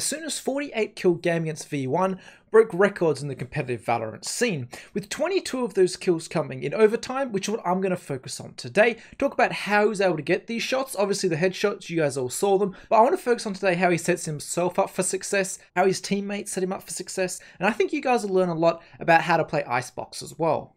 Asuna's 48 kill game against V1 broke records in the competitive Valorant scene, with 22 of those kills coming in overtime, which is what I'm going to focus on today. Talk about how he was able to get these shots, obviously the headshots, you guys all saw them, but I want to focus on today how he sets himself up for success, how his teammates set him up for success, and I think you guys will learn a lot about how to play Icebox as well.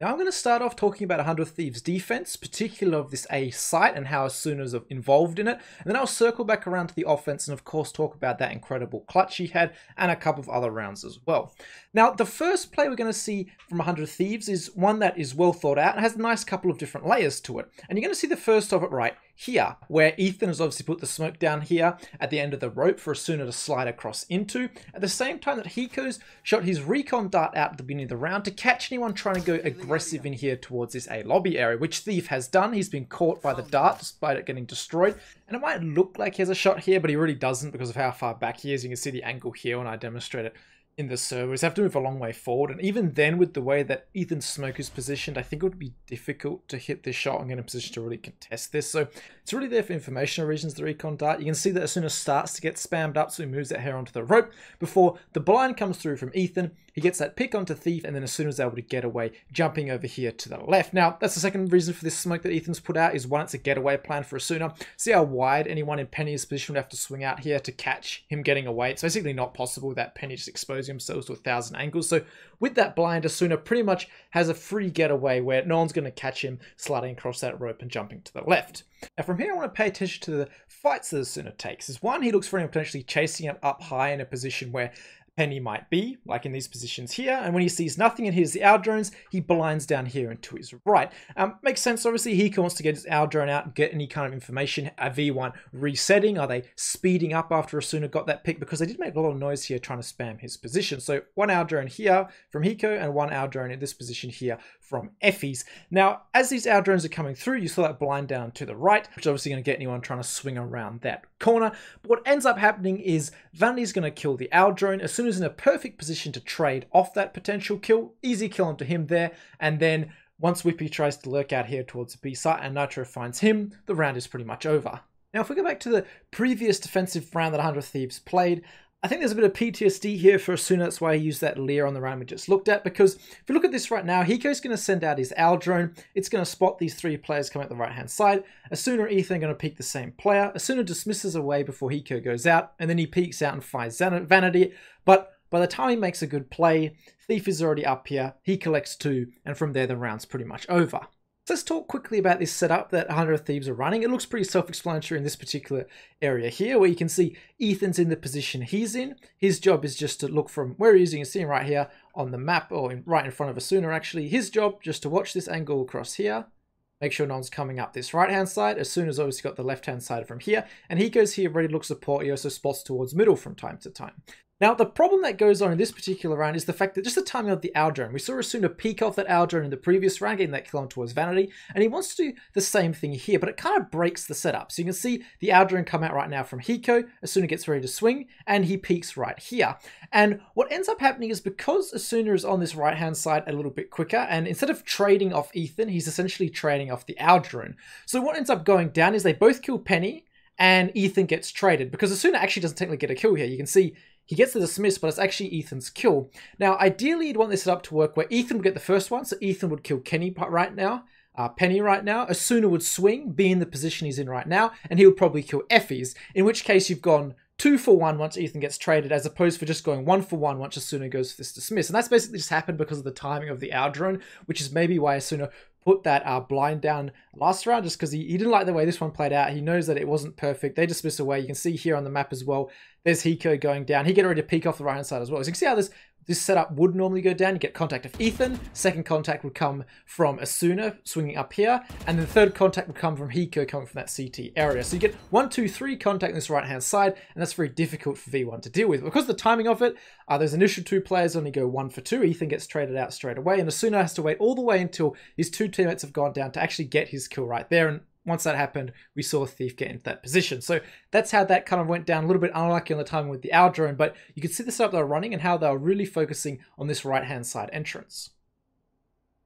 Now I'm going to start off talking about 100 Thieves defense, particularly of this A site and how Asuna's involved in it, and then I'll circle back around to the offense and of course talk about that incredible clutch he had and a couple of other rounds as well. Now the first play we're going to see from 100 Thieves is one that is well thought out and has a nice couple of different layers to it, and you're going to see the first of it right here, where Ethan has obviously put the smoke down here at the end of the rope for Asuna to slide across into, at the same time that Hiko's shot his recon dart out at the beginning of the round to catch anyone trying to go aggressive in here towards this A lobby area, which Thief has done. He's been caught by the dart despite it getting destroyed. And it might look like he has a shot here, but he really doesn't because of how far back he is. You can see the angle here when I demonstrate it in the servers have to move a long way forward. And even then, with the way that Ethan Smoke is positioned, I think it would be difficult to hit this shot and get in a position to really contest this. So it's really there for informational reasons, the recon dart. You can see that as soon as starts to get spammed up, so he moves that hair onto the rope before the blind comes through from Ethan. He gets that pick onto Thief, and then as soon as able to get away, jumping over here to the left. Now, that's the second reason for this smoke that Ethan's put out, is one, it's a getaway plan for Asuna. See how wide anyone in Penny's position would have to swing out here to catch him getting away. It's basically not possible that Penny just exposing themselves to a thousand angles. So with that blind, Asuna pretty much has a free getaway where no one's going to catch him sliding across that rope and jumping to the left. Now from here, I want to pay attention to the fights that Asuna takes. Is one, he looks for him potentially chasing him up high in a position where Penny might be, like in these positions here. And when he sees nothing and hears the owl drones, he blinds down here and to his right. Um, makes sense, obviously, he wants to get his owl drone out, and get any kind of information. A V1 resetting, are they speeding up after Asuna got that pick? Because they did make a lot of noise here trying to spam his position. So one owl drone here from Hiko and one owl drone in this position here from Effys. Now, as these owl drones are coming through, you saw that blind down to the right, which is obviously going to get anyone trying to swing around that corner. But what ends up happening is Vanity's going to kill the owl drone as as in a perfect position to trade off that potential kill. Easy kill onto him there. And then once Wippie tries to lurk out here towards the B site and Nitro finds him, the round is pretty much over. Now, if we go back to the previous defensive round that 100 Thieves played, I think there's a bit of PTSD here for Asuna. That's why I used that Leer on the round we just looked at. Because if you look at this right now, Hiko's going to send out his Owl drone. It's going to spot these three players coming at the right hand side. Asuna and Ethan are going to peek the same player. Asuna dismisses away before Hiko goes out. And then he peeks out and fires Vanity. But by the time he makes a good play, Thief is already up here. He collects two. And from there, the round's pretty much over. Let's talk quickly about this setup that 100 Thieves are running. It looks pretty self-explanatory in this particular area here, where you can see Ethan's in the position he's in. His job is just to look from where he is. You can see him right here on the map, or in, right in front of Asuna actually. His job just to watch this angle across here, make sure no one's coming up this right hand side. As soon as obviously got the left hand side from here, and he goes here ready to look support. He also spots towards middle from time to time. Now, the problem that goes on in this particular round is the fact that just the timing of the owl drone. We saw Asuna peek off that owl drone in the previous round, getting that kill on towards Vanity, and he wants to do the same thing here, but it kind of breaks the setup. So you can see the owl drone come out right now from Hiko, Asuna gets ready to swing, and he peeks right here. And what ends up happening is because Asuna is on this right-hand side a little bit quicker, and instead of trading off Ethan, he's essentially trading off the owl drone. So what ends up going down is they both kill Penny, and Ethan gets traded because Asuna actually doesn't technically get a kill here. You can see he gets the dismiss, but it's actually Ethan's kill. Now, ideally, you'd want this set up to work where Ethan would get the first one, so Ethan would kill Kenny right now, uh, Penny right now. Asuna would swing, be in the position he's in right now, and he would probably kill Effys, in which case you've gone two for one once Ethan gets traded, as opposed for just going one for one once Asuna goes for this dismiss. And that's basically just happened because of the timing of the owl drone, which is maybe why Asuna put that uh, blind down last round just because he, he didn't like the way this one played out. He knows that it wasn't perfect. They dismiss away. You can see here on the map as well, there's Hiko going down. He get ready to peek off the right hand side as well. So you can see how this this setup would normally go down. You get contact of Ethan. Second contact would come from Asuna swinging up here. And then the third contact would come from Hiko coming from that CT area. So you get one, two, three contact on this right hand side. And that's very difficult for V1 to deal with. Because the timing of it, uh, those initial two players only go one for two. Ethan gets traded out straight away. And Asuna has to wait all the way until his two teammates have gone down to actually get his kill right there. And once that happened, we saw Thief get into that position. So that's how that kind of went down. A little bit unlucky on the timing with the owl drone, but you could see the setup they were running and how they were really focusing on this right-hand side entrance.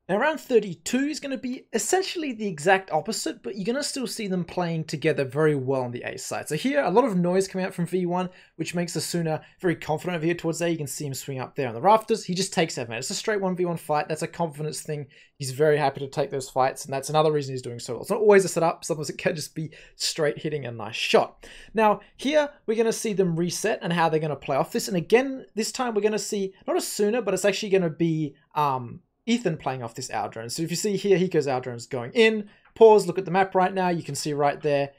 Now, round 32 is going to be essentially the exact opposite, but you're going to still see them playing together very well on the A side. So here, a lot of noise coming out from V1, which makes Asuna very confident over here towards A. You can see him swing up there on the rafters. He just takes that, man. It's a straight 1v1 fight. That's a confidence thing. He's very happy to take those fights, and that's another reason he's doing so well. It's not always a setup. Sometimes it can just be straight hitting a nice shot. Now, here, we're going to see them reset and how they're going to play off this. And again, this time we're going to see not Asuna, but it's actually going to be... um Ethan playing off this owl drone. So if you see here, Hiko's owl drone's going in. Pause, look at the map right now. You can see right there,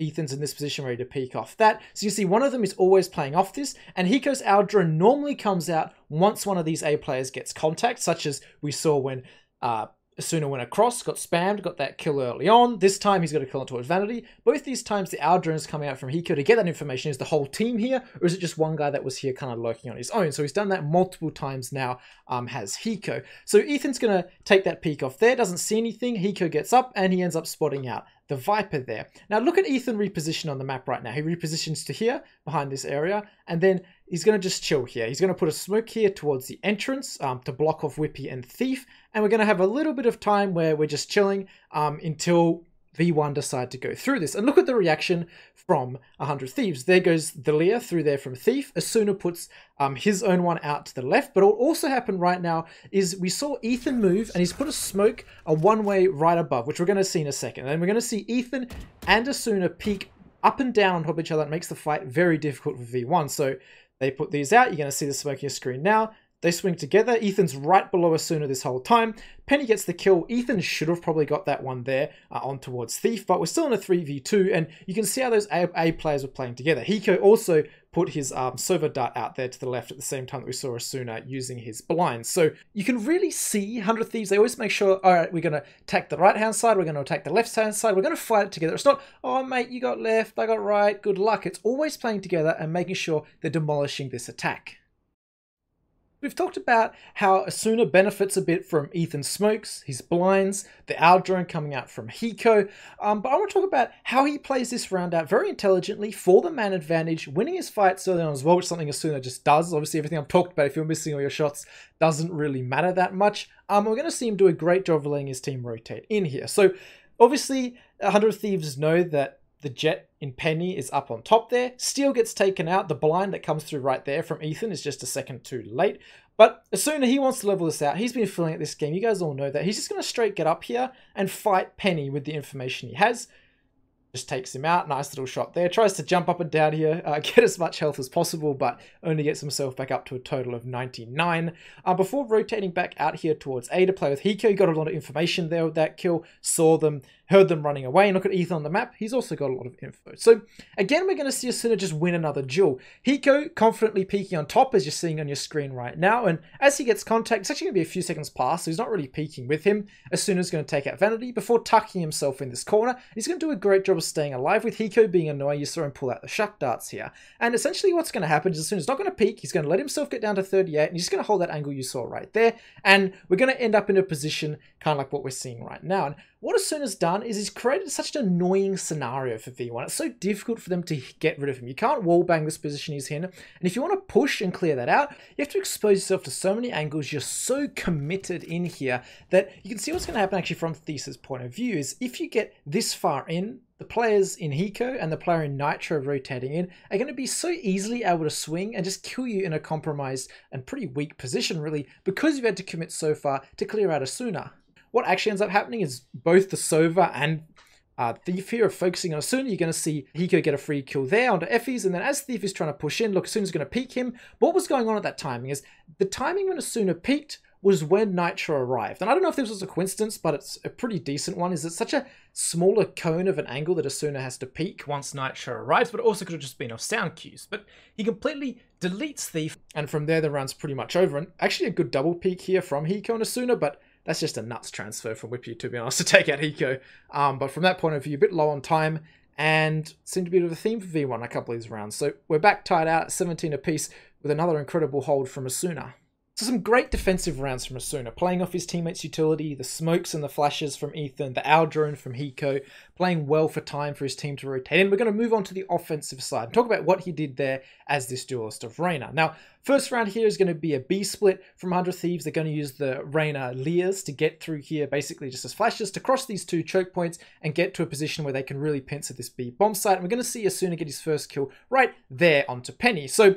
Ethan's in this position ready to peek off that. So you see one of them is always playing off this, and Hiko's owl drone normally comes out once one of these A players gets contact, such as we saw when uh, Asuna went across, got spammed, got that kill early on. This time he's got a kill on towards Vanity. Both these times the owl drone is coming out from Hiko to get that information. Is the whole team here, or is it just one guy that was here kind of lurking on his own? So he's done that multiple times now, um, has Hiko. So Ethan's going to take that peek off there, doesn't see anything. Hiko gets up and he ends up spotting out the Viper there. Now look at Ethan reposition on the map right now. He repositions to here, behind this area, and then he's going to just chill here. He's going to put a smoke here towards the entrance um, to block off Wippie and Thief, and we're going to have a little bit of time where we're just chilling um, until V1 decide to go through this. And look at the reaction from 100 Thieves. There goes the Leer through there from Thief. Asuna puts um, his own one out to the left. But what also happened right now is we saw Ethan move and he's put a smoke a one-way right above, which we're going to see in a second. And we're going to see Ethan and Asuna peek up and down on top of each other. It makes the fight very difficult for V1. So they put these out. You're going to see the smoke on your screen now. They swing together. Ethan's right below Asuna this whole time. Penny gets the kill. Ethan should have probably got that one there uh, on towards Thief, but we're still in a 3v2, and you can see how those A, a players were playing together. Hiko also put his um, Sova dart out there to the left at the same time that we saw Asuna using his blinds. So you can really see 100 Thieves, they always make sure, all right, we're going to attack the right-hand side, we're going to attack the left-hand side, we're going to fight it together. It's not, oh, mate, you got left, I got right, good luck. It's always playing together and making sure they're demolishing this attack. We've talked about how Asuna benefits a bit from Ethan Smokes, his blinds, the owl drone coming out from Hiko, um, but I want to talk about how he plays this round out very intelligently for the man advantage, winning his fights early on as well, which something Asuna just does. Obviously, everything I've talked about, if you're missing all your shots, doesn't really matter that much. Um, we're going to see him do a great job of letting his team rotate in here. So, obviously, 100 Thieves know that the Jett in Penny is up on top there. Steel gets taken out. The blind that comes through right there from Ethan is just a second too late. But as soon as he wants to level this out, he's been feeling at this game. You guys all know that. He's just going to straight get up here and fight Penny with the information he has. Just takes him out. Nice little shot there. Tries to jump up and down here, uh, get as much health as possible, but only gets himself back up to a total of 99. Uh, before rotating back out here towards A to play with Hiko, he got a lot of information there with that kill. Saw them, heard them running away. And look at Ethan on the map. He's also got a lot of info. So again, we're going to see Asuna just win another duel. Hiko confidently peeking on top, as you're seeing on your screen right now. And as he gets contact, it's actually going to be a few seconds past, so he's not really peeking with him. Asuna's going to take out Vanity before tucking himself in this corner. He's going to do a great job of staying alive with Hiko being annoying. You saw him pull out the shock darts here. And essentially what's going to happen is Asuna's not going to peek. He's going to let himself get down to 38, and he's going to hold that angle you saw right there. And we're going to end up in a position kind of like what we're seeing right now. And what Asuna's done is he's created such an annoying scenario for V1. It's so difficult for them to get rid of him. You can't wallbang this position he's in. And if you want to push and clear that out, you have to expose yourself to so many angles. You're so committed in here that you can see what's going to happen actually from Thief's point of view is if you get this far in, the players in Hiko and the player in Nitro rotating in are going to be so easily able to swing and just kill you in a compromised and pretty weak position, really, because you've had to commit so far to clear out Asuna. What actually ends up happening is both the Sova and uh, Thief here are focusing on Asuna. You're going to see Hiko get a free kill there onto Effys, and then as Thief is trying to push in, look, Asuna's going to peek him. What was going on at that timing is the timing when Asuna peaked was when Nitro arrived. And I don't know if this was a coincidence, but it's a pretty decent one. Is it's such a smaller cone of an angle that Asuna has to peak once Nitro arrives, but it also could have just been off sound cues. But he completely deletes Thief, and from there the run's pretty much over. And actually a good double peek here from Hiko and Asuna, but that's just a nuts transfer from Wippie, to be honest, to take out Hiko. Um, but from that point of view, a bit low on time and seemed to be a bit of a theme for V1 a couple of these rounds. So we're back tied out at 17 apiece with another incredible hold from Asuna. So some great defensive rounds from Asuna, playing off his teammates' utility, the smokes and the flashes from Ethan, the owl drone from Hiko, playing well for time for his team to rotate. And we're going to move on to the offensive side and talk about what he did there as this duelist of Reyna. Now, first round here is going to be a B split from 100 Thieves. They're going to use the Reyna Leers to get through here, basically just as flashes, to cross these two choke points and get to a position where they can really pincer this B bomb site. And we're going to see Asuna get his first kill right there onto Penny. So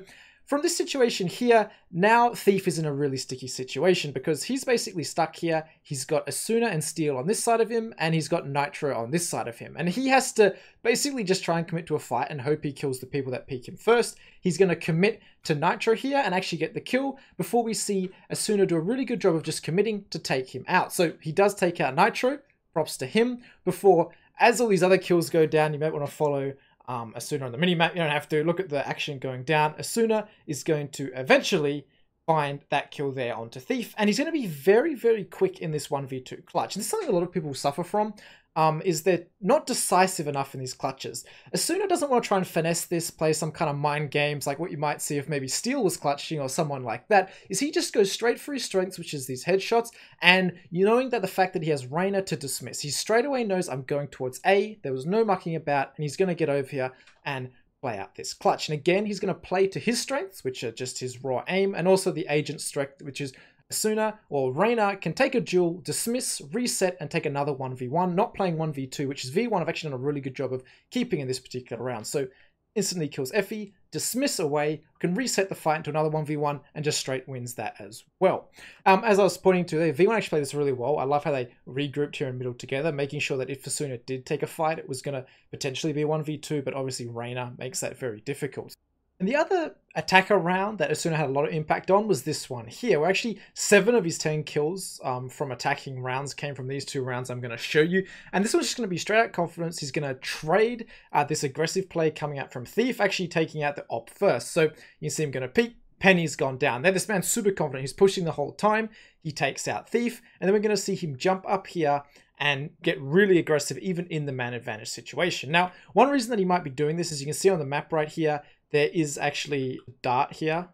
from this situation here, now Thief is in a really sticky situation because he's basically stuck here. He's got Asuna and Steel on this side of him, and he's got Nitro on this side of him. And he has to basically just try and commit to a fight and hope he kills the people that peek him first. He's going to commit to Nitro here and actually get the kill before we see Asuna do a really good job of just committing to take him out. So he does take out Nitro, props to him, before, as all these other kills go down, you might want to follow um, Asuna on the minimap. You don't have to look at the action going down. Asuna is going to eventually find that kill there onto Thief, and he's going to be very, very quick in this 1v2 clutch. And this is something a lot of people suffer from um, is they're not decisive enough in these clutches. Asuna doesn't want to try and finesse this, play some kind of mind games like what you might see if maybe Steel was clutching or someone like that, is he just goes straight for his strengths, which is these headshots, and knowing that the fact that he has Reyna to dismiss, he straight away knows I'm going towards A, there was no mucking about, and he's going to get over here and play out this clutch. And again, he's going to play to his strengths, which are just his raw aim, and also the agent's strength, which is Asuna or Reyna can take a duel, dismiss, reset, and take another 1v1, not playing 1v2, which is V1 I've actually done a really good job of keeping in this particular round. So instantly kills Effie, dismiss away, can reset the fight into another 1v1, and just straight wins that as well. Um, as I was pointing to there, V1 actually played this really well. I love how they regrouped here in middle together, making sure that if Asuna did take a fight, it was going to potentially be 1v2, but obviously Reyna makes that very difficult. And the other attacker round that Asuna had a lot of impact on was this one here, where actually seven of his 10 kills um, from attacking rounds came from these two rounds I'm going to show you. And this one's just going to be straight out confidence. He's going to trade uh, this aggressive play coming out from Thief, actually taking out the op first. So you see him going to peek, Penny's gone down. Then this man's super confident. He's pushing the whole time. He takes out Thief. And then we're going to see him jump up here and get really aggressive even in the man advantage situation. Now, one reason that he might be doing this is you can see on the map right here, there is actually dart here,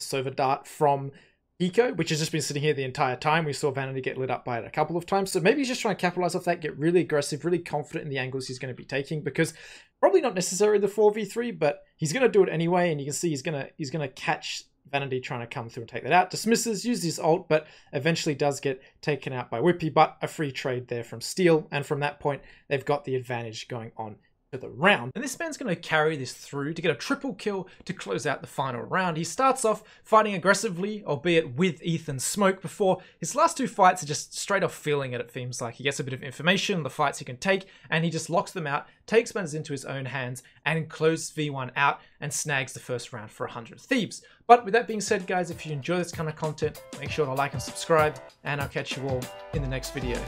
Sova dart from Hiko, which has just been sitting here the entire time. We saw Vanity get lit up by it a couple of times. So maybe he's just trying to capitalize off that, get really aggressive, really confident in the angles he's going to be taking because probably not necessarily the 4v3, but he's going to do it anyway. And you can see he's going to, he's going to catch Vanity trying to come through and take that out. Dismisses, uses his ult, but eventually does get taken out by Wippie, but a free trade there from Steel. And from that point, they've got the advantage going on the round. And this man's going to carry this through to get a triple kill to close out the final round. He starts off fighting aggressively, albeit with Ethan's smoke, before his last two fights are just straight off feeling it, it seems like. He gets a bit of information, the fights he can take, and he just locks them out, takes matters into his own hands, and closes V1 out and snags the first round for 100 Thieves. But with that being said, guys, if you enjoy this kind of content, make sure to like and subscribe, and I'll catch you all in the next video.